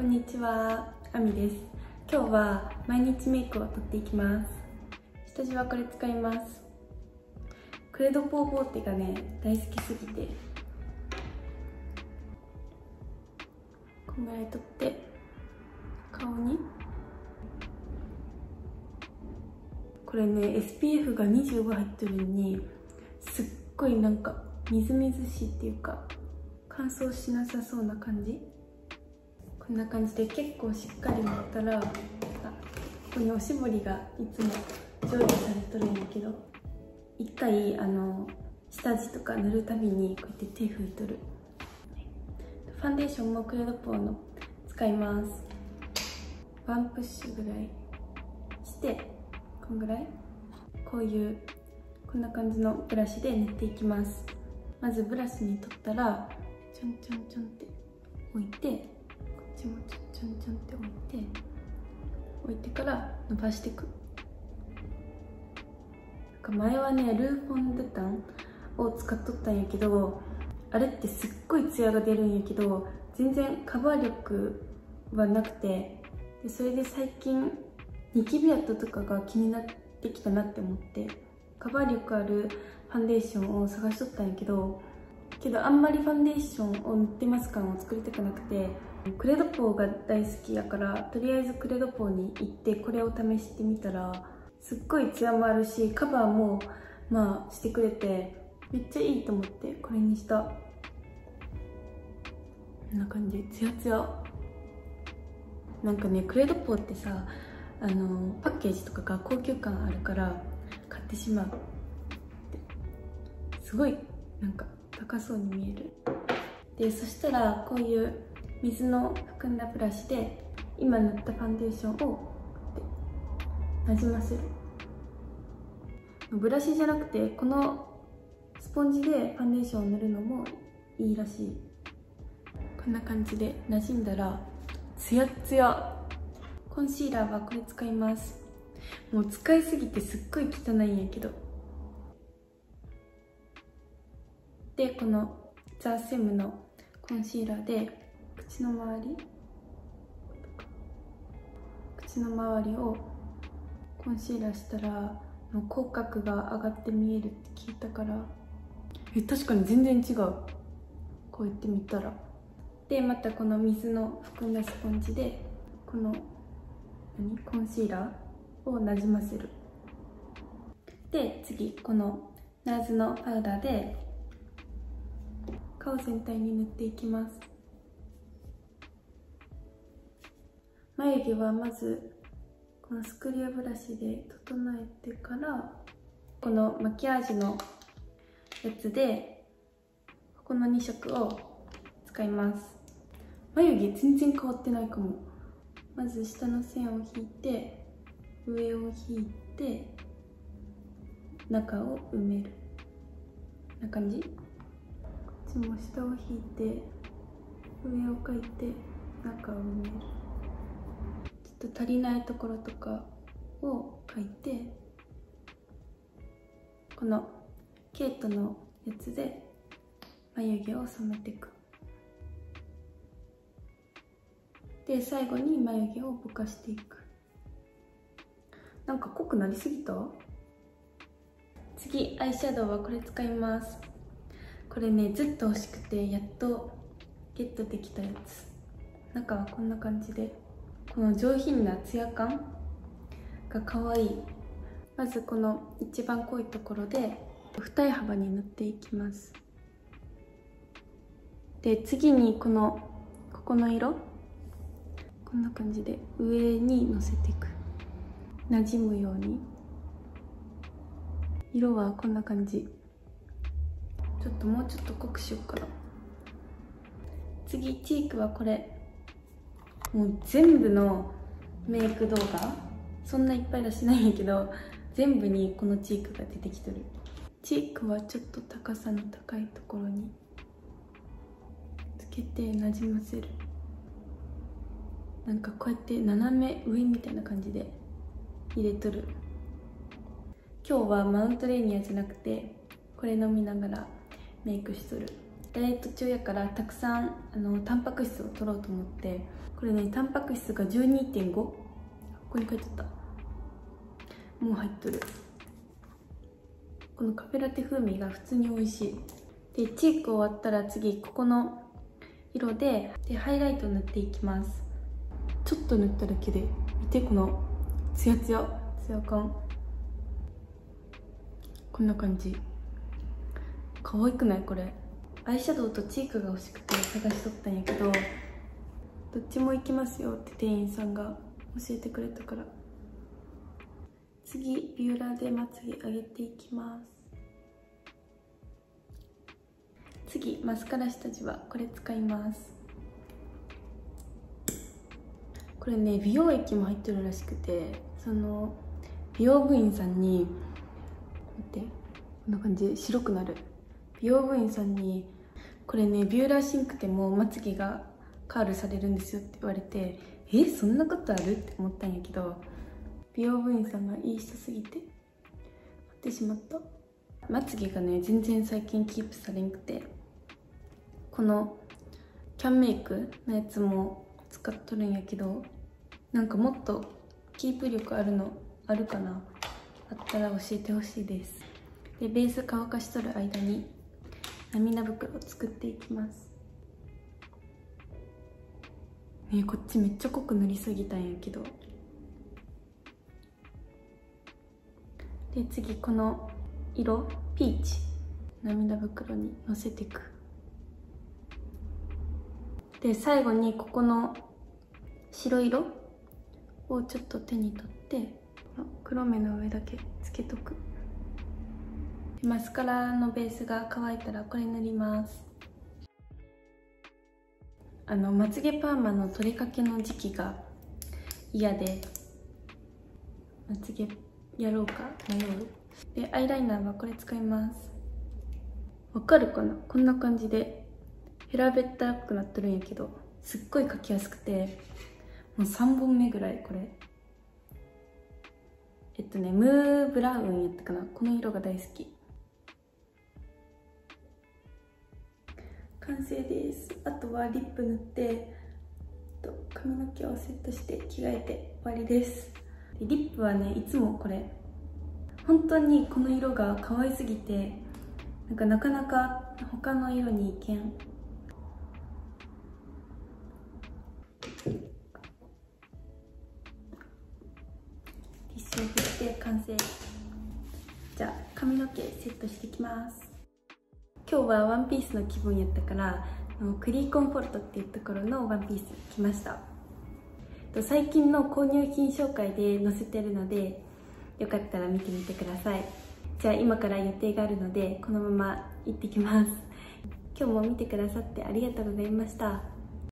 こんにちは、あみです。今日は毎日メイクをとっていきます。下地はこれ使います。クレドポーボーテがね、大好きすぎて、こんぐらい取って、顔に。これね、SPF が25入ってるのに、すっごいなんか、みずみずしいっていうか、乾燥しなさそうな感じこんな感じで結構しっかり塗ったらここにおしぼりがいつも常備されとるんやけど一回あの下地とか塗るたびにこうやって手拭いとる。ファンデーションもクレドポーの使います。ワンプッシュぐらいしてこんぐらい？こういうこんな感じのブラシで塗っていきます。まずブラシに取ったらちょんちょんちょんって置いてちもちょんちょんちょんって置いて置いて。から伸ばしていくか前はねルーフォンデタンを使っとったんやけどあれってすっごいツヤが出るんやけど全然カバー力はなくて。でそれで最近ニキビ跡とかが気になってきたなって思ってカバー力あるファンデーションを探しとったんやけどけどあんまりファンデーションを塗ってます感を作りたくなくてクレドポーが大好きやからとりあえずクレドポーに行ってこれを試してみたらすっごいツヤもあるしカバーもまあしてくれてめっちゃいいと思ってこれにした。こんな感じ。ツヤツヤ。なんかねクレドポーってさあのパッケージとかが高級感あるから買ってしまう。すごいなんか高そうに見える。でそしたらこういう水の含んだブラシで今塗ったファンデーションをなじませる。ブラシじゃなくてこのスポンジでファンデーションを塗るのもいいらしい。こんな感じでなじんだらツヤツヤ。コンシーラーはこれ使います。もう使いすぎてすっごい汚いんやけど。でこのザ・セムのコンシーラーで口の周り。口の周りをコンシーラーしたら口角が上がって見えるって聞いたから。え確かに全然違う。こうやって見たら。でまたこの水の含んだスポンジでこの何？コンシーラーをなじませる。で次このナーズのパウダーで顔全体に塗っていきます眉毛はまずこのスクリューブラシで整えてからこのマキアージュのやつでここの2色を使います。眉毛全然変わってないかも。まず下の線を引いて上を引いて中を埋める。こんな感じ。こっちも下を引いて上を描いて中を埋める。と足りないところとかを描いてこのケイトのやつで眉毛を染めていく。で最後に眉毛をぼかしていく。なんか濃くなりすぎた？次アイシャドウはこれ使います。これねずっと欲しくてやっとゲットできたやつ。中はこんな感じで。この上品なツヤ感が可愛い。まずこの一番濃いところで二重幅に塗っていきます。で次にこのここの色。こんな感じで上にのせていく。なじむように。色はこんな感じ。ちょっともうちょっと濃くしようかな。次チークはこれ。もう全部のメイク動画そんないっぱい出しないんやけど全部にこのチークが出てきてる。チークはちょっと高さの高いところにつけてなじませる。なんかこうやって斜め上みたいな感じで入れとる。今日はマウントレーニアじゃなくてこれ飲みながらメイクしとる。ダイエット中やからたくさんあのタンパク質を取ろうと思ってこれねタンパク質が12.5ここに書いてあった。もう入っとる。このカフェラテ風味が普通に美味しい。でチーク終わったら次ここの色ででハイライト塗っていきます。ちょっと塗っただけで見てこのツヤツヤツヤ感。こんな感じ。可愛くない？これ。アイシャドウとチークが欲しくて探しとったんやけどどっちも行きますよって店員さんが教えてくれたから。次ビューラーでまつげ上げていきます。次マスカラ下地はこれ使います。これね美容液も入ってるらしくてその美容部員さんに待ってこんな感じ白くなる。美容部員さんにこれねビューラーシンクでもまつげがカールされるんですよって言われてえそんなことある？って思ったんやけど美容部員さんがいい人すぎて買ってしまった。まつげがね全然最近キープされんくてこのキャンメイクのやつも使っとるんやけどなんかもっとキープ力あるのあるかな？あったら教えてほしいです。でベース乾かしとる間に涙袋を作っていきます。ねこっちめっちゃ濃く塗りすぎたんやけど。で次この色ピーチ。涙袋にのせていく。で最後にここの白色をちょっと手に取って黒目の上だけつけとく。マスカラのベースが乾いたらこれ塗ります。あのまつげパーマの取りかけの時期が嫌でまつげやろうか迷う。でアイライナーはこれ使います。わかるかな？こんな感じで。平べったくなってるんやけどすっごい描きやすくて。もう3本目ぐらいこれ。えっとねムーブラウンやったかな？この色が大好き。完成です。あとはリップ塗って髪の毛をセットして着替えて終わりです。リップはねいつもこれ。本当にこの色が可愛すぎてなんかなかなか他の色にいけん。ティッシュを振って完成。じゃあ髪の毛セットしていきます。今日はワンピースの気分やったからクリーコンフォルトっていうところのワンピース来ました。最近の購入品紹介で載せてるのでよかったら見てみてください。じゃあ今から予定があるのでこのまま行ってきます。今日も見てくださってありがとうございました。